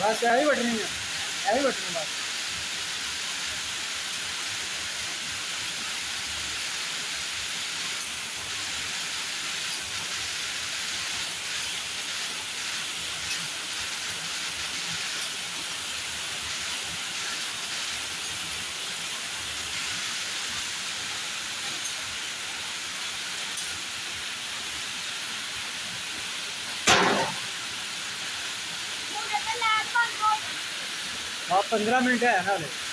बस यही बटनी है। यही बटनी बस। हाँ पंद्रह मिनट है ना?